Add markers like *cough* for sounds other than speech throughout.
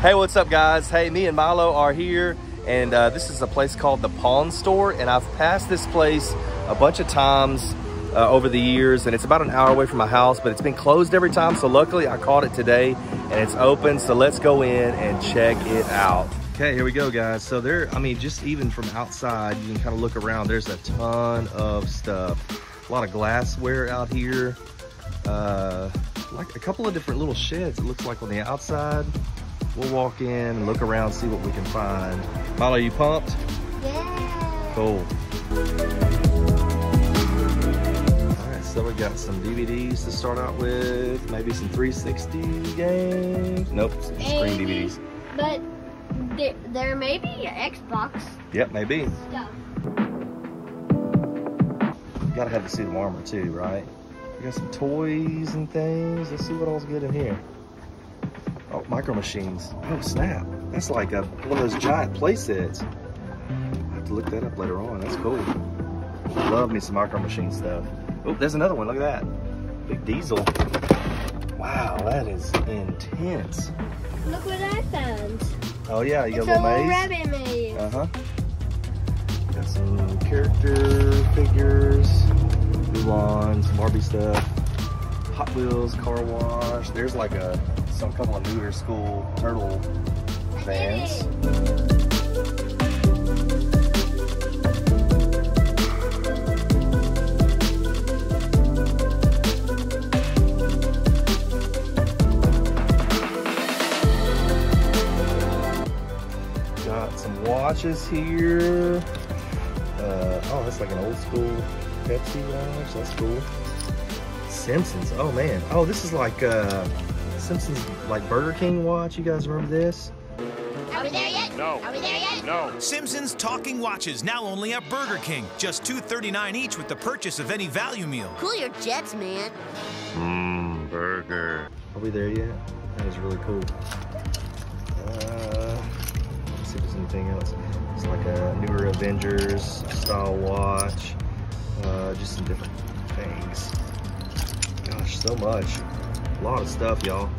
Hey, what's up guys? Hey, me and Milo are here and uh, this is a place called the Pawn Store and I've passed this place a bunch of times uh, over the years and it's about an hour away from my house but it's been closed every time so luckily I caught it today and it's open so let's go in and check it out. Okay, here we go guys. So there, I mean just even from outside you can kind of look around there's a ton of stuff. A lot of glassware out here. Uh, like a couple of different little sheds it looks like on the outside We'll walk in and look around, see what we can find. Milo, you pumped? Yeah. Cool. All right, so we got some DVDs to start out with, maybe some 360 games. Nope, screen DVDs. But there, there may be Xbox Yep, maybe. stuff. Gotta have the suit of armor too, right? We got some toys and things. Let's see what all's good in here. Oh, micro machines. Oh, snap. That's like a, one of those giant play sets. I have to look that up later on. That's cool. Love me some micro machine stuff. Oh, there's another one. Look at that. Big diesel. Wow, that is intense. Look what I found. Oh, yeah, you got a a little little maze. rabbit maze. Uh-huh. Got some character figures, Mulan, some Barbie stuff, Hot Wheels, car wash. There's like a some couple of newer school turtle vans. Got some watches here. Uh, oh, that's like an old school Pepsi watch. That's cool. Simpsons. Oh man. Oh, this is like uh, Simpsons like Burger King watch. You guys remember this? Are we there yet? No. Are we there yet? No. Simpsons talking watches now only at Burger King. Just $2.39 each with the purchase of any value meal. Cool your jets, man. Mmm, burger. Are we there yet? That is really cool. Uh, let's see if there's anything else. It's like a newer Avengers style watch. Uh, just some different things. Gosh, so much. A lot of stuff, y'all.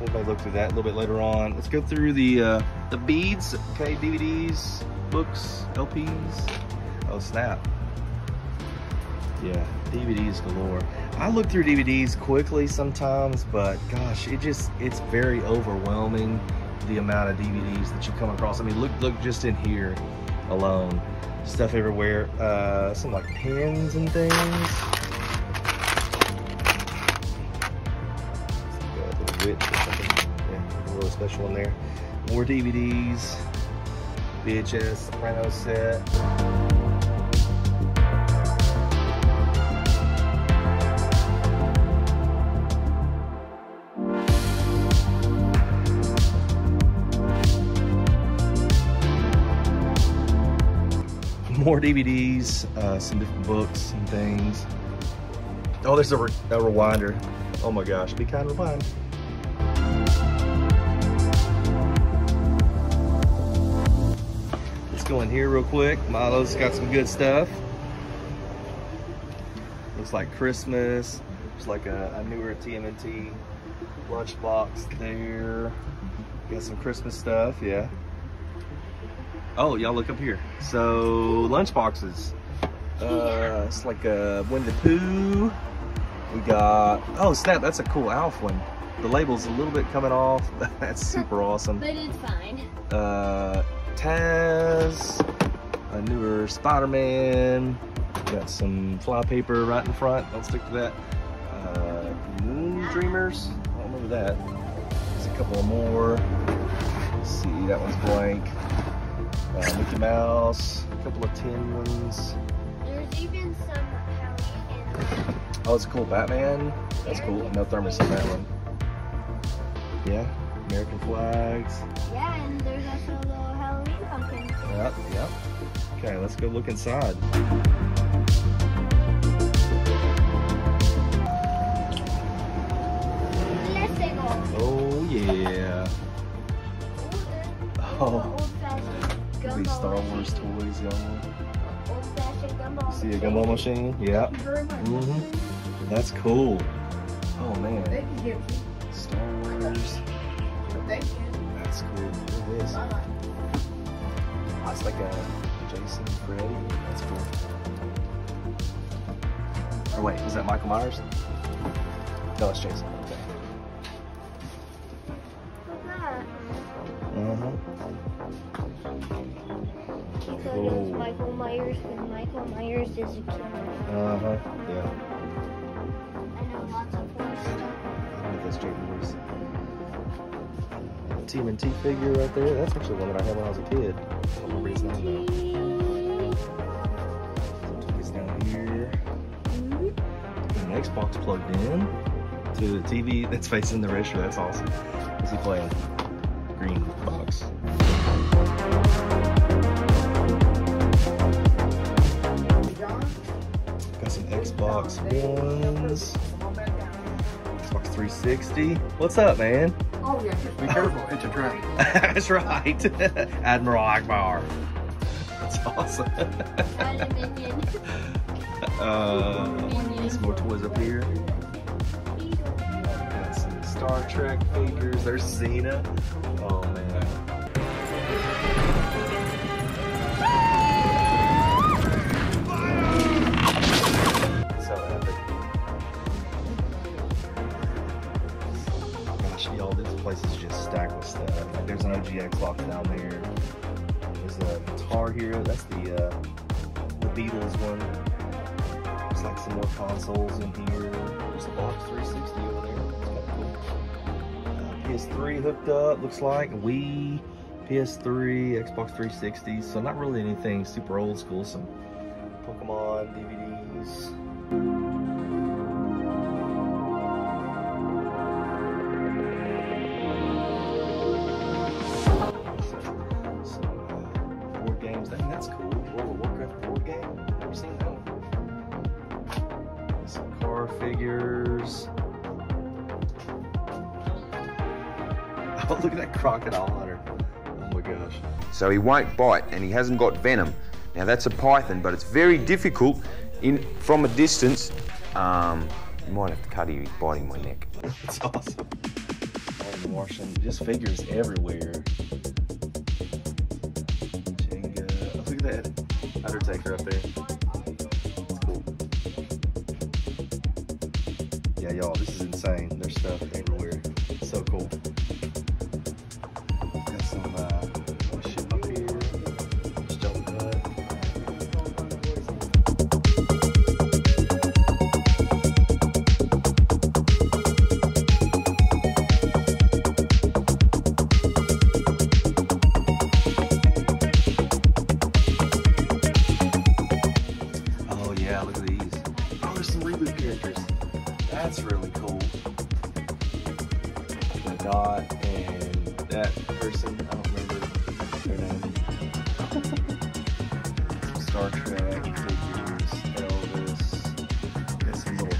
We'll maybe look through that a little bit later on. Let's go through the uh, the beads. Okay, DVDs, books, LPs. Oh snap! Yeah, DVDs galore. I look through DVDs quickly sometimes, but gosh, it just it's very overwhelming the amount of DVDs that you come across. I mean, look look just in here alone. Stuff everywhere. Uh, some like pens and things. Got a little witch or something. Yeah, a little special in there. More DVDs. VHS Soprano set. More DVDs, uh, some different books and things. Oh, there's a, re a rewinder. Oh my gosh, be kind of rewind. Let's go in here real quick. Milo's got some good stuff. Looks like Christmas. It's like a, a newer TMNT lunchbox there. Got some Christmas stuff, yeah. Oh, y'all look up here. So, lunch boxes. Uh, it's like a Winnie the Pooh. We got, oh snap, that's a cool Alf one. The label's a little bit coming off. *laughs* that's *laughs* super awesome. But it's fine. Uh, Taz, a newer Spider-Man. Got some flypaper right in front. Don't stick to that. Uh, Moon Dreamers. I don't remember that. There's a couple more. Let's see, that one's blank. Uh, Mickey Mouse, a couple of tin ones. There's even some Halloween Oh, it's a cool Batman. That's cool. No thermos in that one. Yeah, American flags. yeah, and there's also a little Halloween pumpkin. Yep, yep. Okay, let's go look inside. Let's off. Oh yeah. Oh, these Star Wars toys, y'all. See a gumball machine? Yeah. Thank you very much. Mm-hmm. That's cool. Oh man. Star Wars. That's cool. Look at this. That's like a Jason Freddy. That's cool. Or wait, is that Michael Myers? No, it's Jason. Michael Myers is a killer. Uh-huh. Yeah. I know lots of horror stuff. I don't know if that's Jake Morris. Figure right there. That's actually one that I had when I was a kid. I don't remember his name though. He's down here. Mhm. An Xbox plugged in to the TV that's facing the register. That's awesome. What's he playing? Green Xbox Ones. Xbox 360. What's up, man? Oh yeah, just be careful, it's a trap. That's right. *laughs* Admiral Ackbar. That's awesome. Got *laughs* a uh, some more toys up here. Got some Star Trek figures. There's Xena. Oh y'all, place is just stacked with stuff. Like, there's an OG Xbox down there. There's a guitar Hero. That's the uh, the Beatles one. There's like some more consoles in here. There's a box 360 over there. Cool. Uh, PS3 hooked up. Looks like Wii, PS3, Xbox 360. So not really anything super old school. Some Pokemon DVDs. Look at that crocodile hunter. Oh my gosh. so he won't bite and he hasn't got venom. Now that's a python, but it's very difficult in from a distance. Um, you might have to cut him, he's biting my neck. That's awesome. Oh, Martian, just figures everywhere. Jenga. Oh, look at that Undertaker up there. That's cool. Yeah, y'all, this is insane. There's stuff everywhere. It's So cool.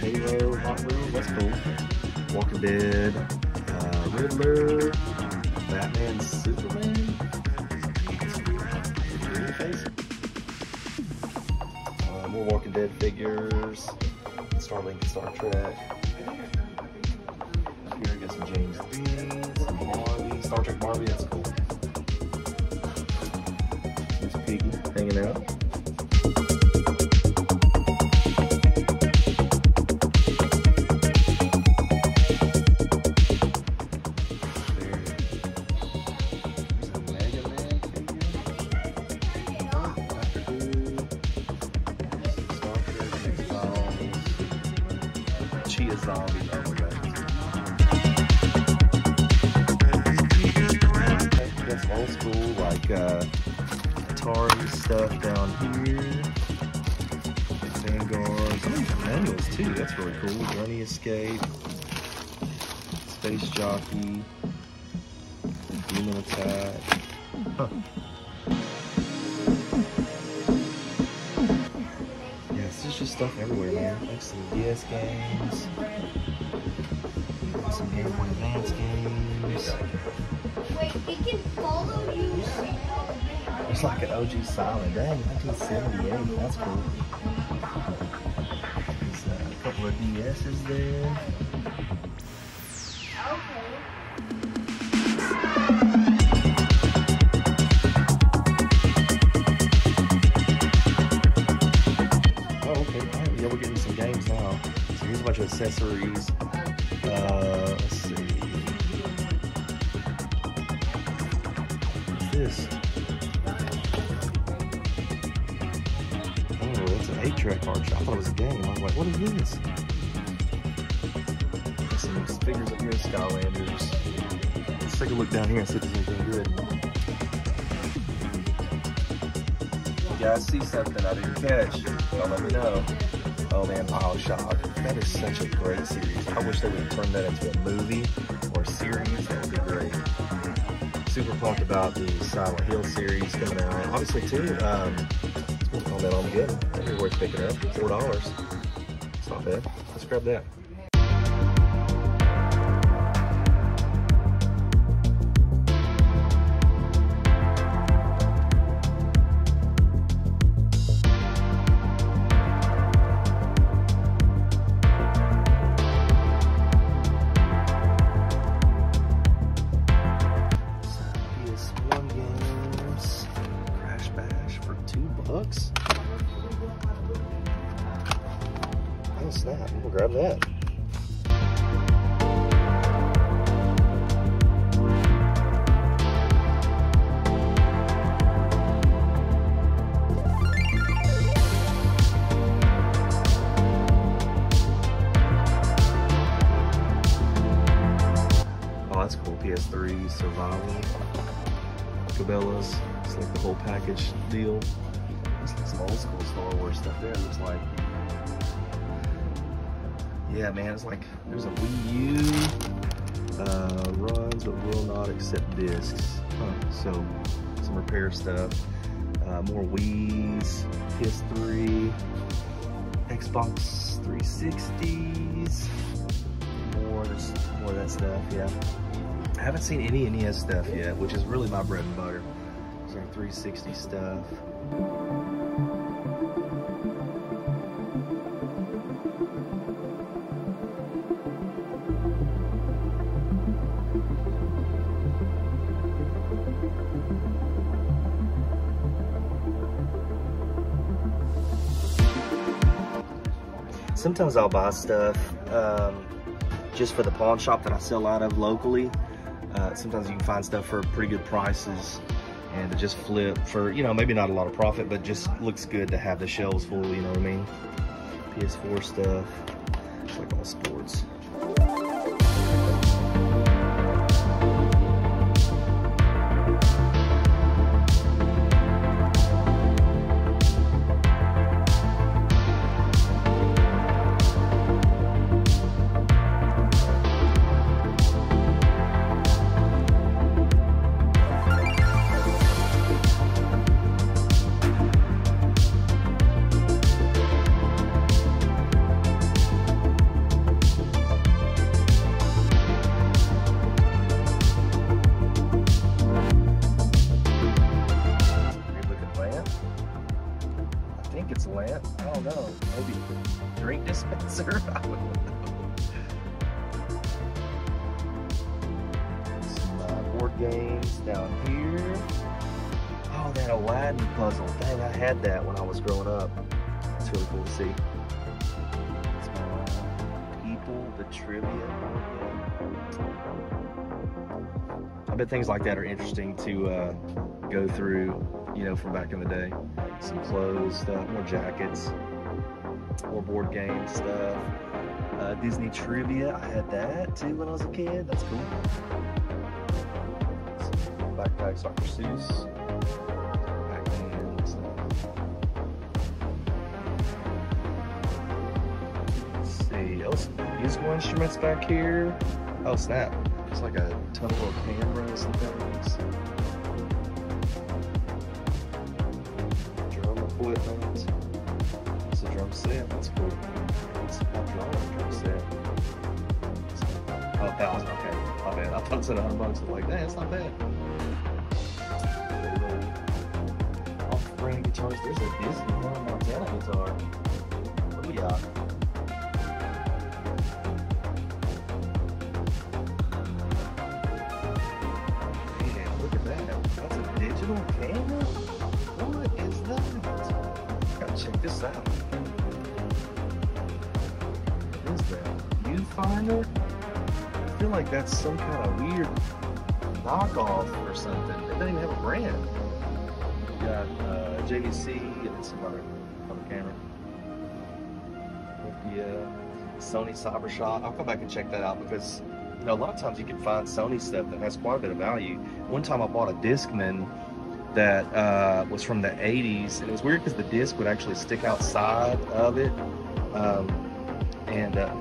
Halo Hot that's cool. Walking Dead, uh, Riddler, Batman, Superman. Uh, more Walking Dead figures. Starlink, Star Trek. Here, we got some James Dean, some Barbie, Star Trek Barbie. That's cool. There's Piggy hanging out. God. That's old school, like uh, Atari stuff down here. Vanguard, some of these manuals too, that's really cool. Runny Escape, Space Jockey, Demon Attack. Huh. Stuff everywhere, man. Like some DS games, some Game Boy Advance games. Wait, it can follow you. It's like an OG Simon. Dang, 1978. That's cool. There's a couple of DS's there. Accessories. Uh, let's see. This? Oh, that's an eight-track arch. I thought it was a game. I was like, what is this? Some figures up here, Skylanders. Let's take a look down here and see if there's anything good. You guys see something I didn't catch? Y'all let me know. Oh man, Bioshock. That is such a great series. I wish they would turn that into a movie or series. That would be great. Super pumped about the Silent Hill series coming out. Obviously, too, um, Kombat Armageddon. That'd be worth picking up. Four dollars. It's not bad. Let's grab that. Like. Yeah, man. It's like there's a Wii U. Uh, runs but will not accept discs. Huh. So some repair stuff. Uh, more Wii's. PS3. Xbox 360s. More, there's more of that stuff. Yeah. I haven't seen any NES stuff yet, which is really my bread and butter. There 360 stuff? Sometimes I'll buy stuff um, just for the pawn shop that I sell out of locally. Uh, sometimes you can find stuff for pretty good prices and to just flip for, you know, maybe not a lot of profit, but just looks good to have the shelves full, you know what I mean? PS4 stuff, it's like all sports. Things like that are interesting to uh, go through, you know, from back in the day. Some clothes stuff, more jackets, more board game stuff. Uh, Disney trivia, I had that too when I was a kid. That's cool. Some backpacks, Dr. Seuss. Pac-Man. Let's see, musical instruments back here. Oh snap! It's like a ton of little cameras and things. Drum equipment. It's a drum set. That's cool. It's a drum, drum set. Oh, a thousand. Okay, my bad. I thought it said a hundred bucks. I was like, dang, that's not bad. Off-brand guitars. There's a Disney Hannah Montana guitar. What do we got? Pathfinder. I feel like that's some kind of weird knockoff or something. They don't even have a brand. You got uh, JVC and then some other, other camera. The uh, Sony CyberShot. I'll come back and check that out because you know a lot of times you can find Sony stuff that has quite a bit of value. One time I bought a Discman that uh, was from the 80s, and it was weird because the disc would actually stick outside of it. Um, and uh,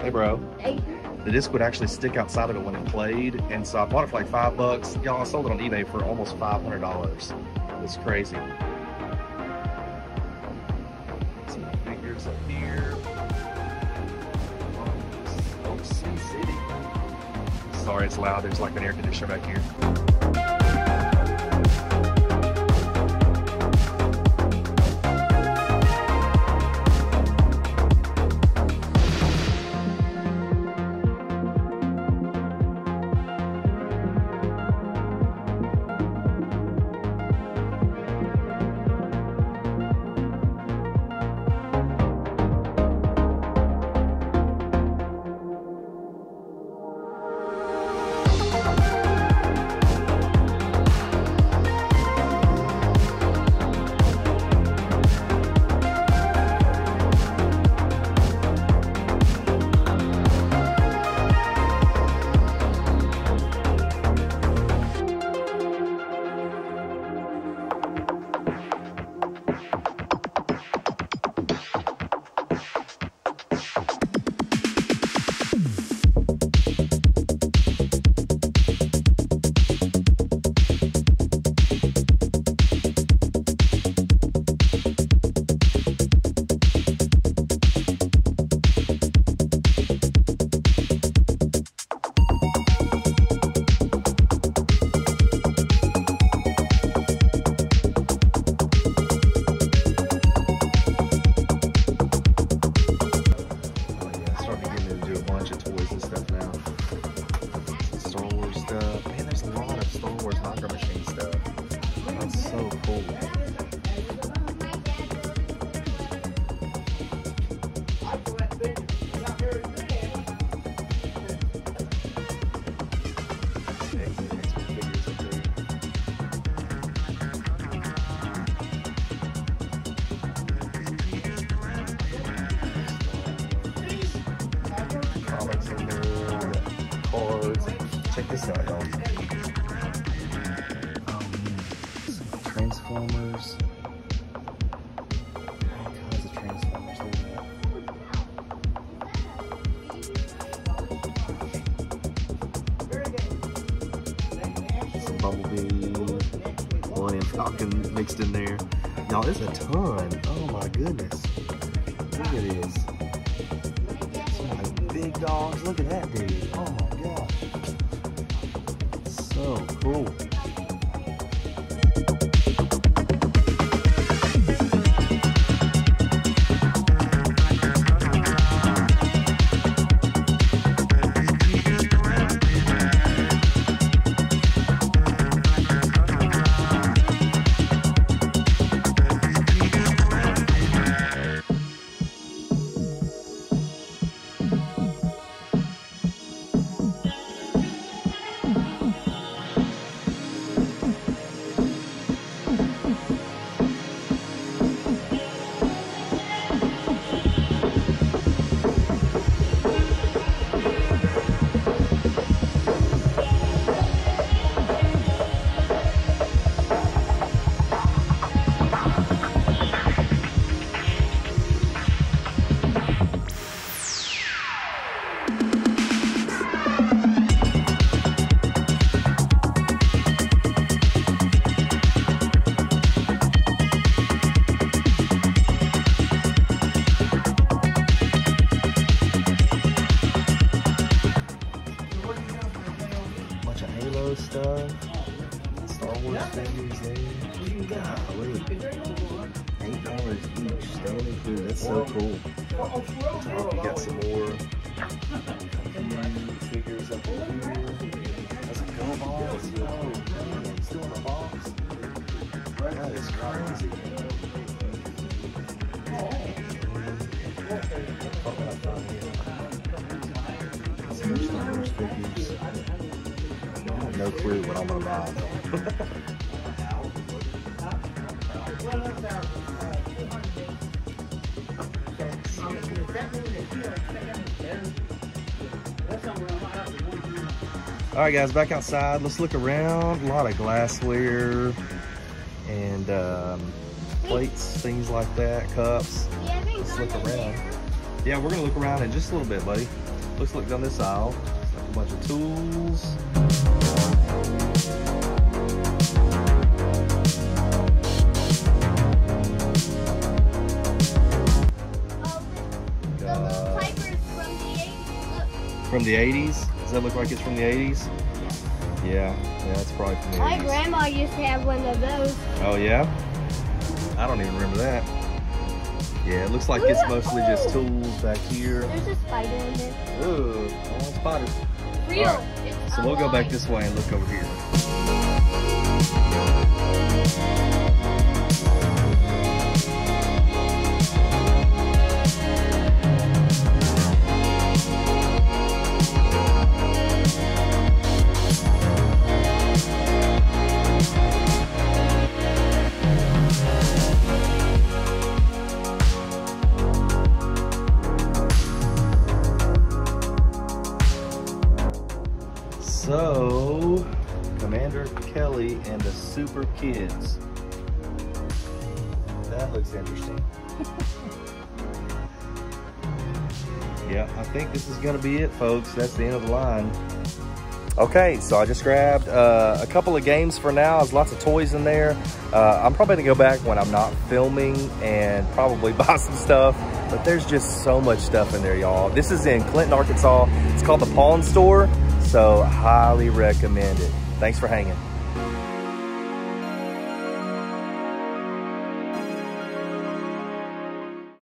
hey, bro, Hey, the disc would actually stick outside of it when it played, and so I bought it for like five bucks. Y'all, I sold it on eBay for almost five hundred dollars. It's crazy. Some figures up here. Oh, City. Sorry, it's loud. There's like an air conditioner back here. Bumblebee, Millennium Falcon mixed in there. Y'all, there's a ton. Oh my goodness. Look at this. Some like big dogs. Look at that dude. Oh my gosh. So cool. All right, guys, back outside. Let's look around. A lot of glassware and um, plates, things like that, cups. Yeah, Let's look around. Yeah, we're gonna look around in just a little bit, buddy. Let's look down this aisle. Like a bunch of tools. Oh, the, the from the From the 80s? Does that look like it's from the 80s? Yeah, yeah, it's probably from the My 80s. grandma used to have one of those. Oh, yeah? I don't even remember that. Yeah, it looks like it's mostly just tools back here. There's a spider in there. Ooh, oh, spider. Real. All right, So we'll go back this way and look over here. So, Commander Kellie and the Super Kids. That looks interesting. *laughs* yeah, I think this is gonna be it, folks. That's the end of the line. Okay, so I just grabbed uh, a couple of games for now. There's lots of toys in there. Uh, I'm probably gonna go back when I'm not filming and probably *laughs* buy some stuff. But there's just so much stuff in there, y'all. This is in Clinton, Arkansas. It's called the Pawn Store, so highly recommend it. Thanks for hanging.